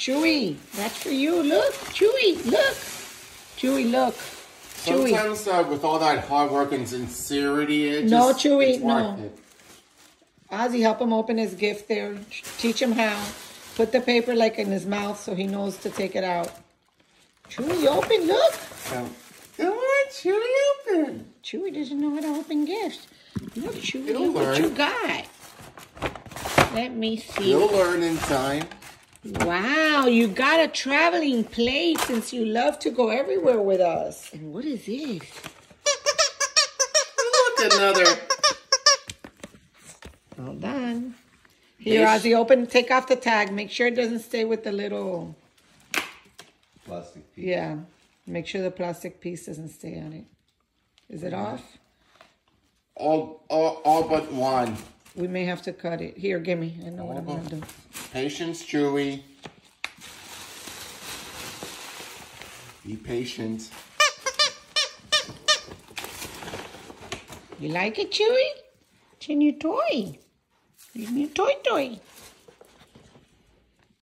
Chewie, that's for you. Look, Chewie, look. Chewie, look. Chewie. Sometimes uh, with all that hard work and sincerity, it No, Chewie, no. it. Ozzy, help him open his gift there. Teach him how. Put the paper like in his mouth so he knows to take it out. Chewie, open, look. Come on, Chewie, open. Chewie doesn't know how to open gifts. Look, Chewie, look what you got. Let me see. You'll learn in time. Wow, you got a traveling plate since you love to go everywhere with us. And what is this? Look, another. Well done. Here, Yes. Ozzy, open, take off the tag. Make sure it doesn't stay with the little, Plastic piece. yeah. Make sure the plastic piece doesn't stay on it. Is it mm-hmm. off? All, all, all but one. We may have to cut it. Here, give me. I know what I'm Oh. gonna do. Patience, Chewie. Be patient. You like it, Chewie? It's your new toy. Your new toy toy.